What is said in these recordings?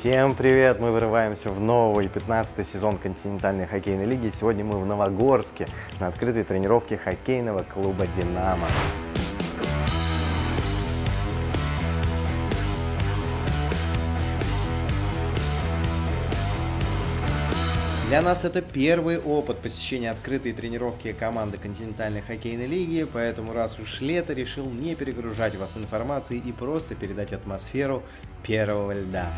Всем привет! Мы вырываемся в новый 15 сезон континентальной хоккейной лиги. Сегодня мы в Новогорске на открытой тренировке хоккейного клуба «Динамо». Для нас это первый опыт посещения открытой тренировки команды континентальной хоккейной лиги, поэтому раз уж лето, решил не перегружать вас информацией и просто передать атмосферу первого льда.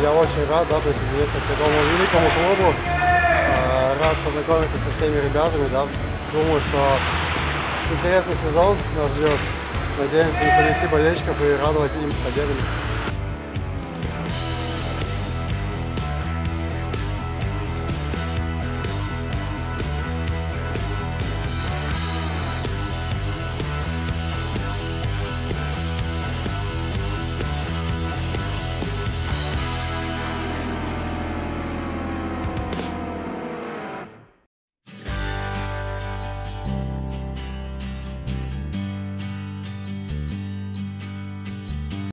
Я очень рад да, присоединиться к такому великому клубу. Э, Рад познакомиться со всеми ребятами. Да. Думаю, что интересный сезон нас ждет. Надеемся не подвести болельщиков и радовать им победами.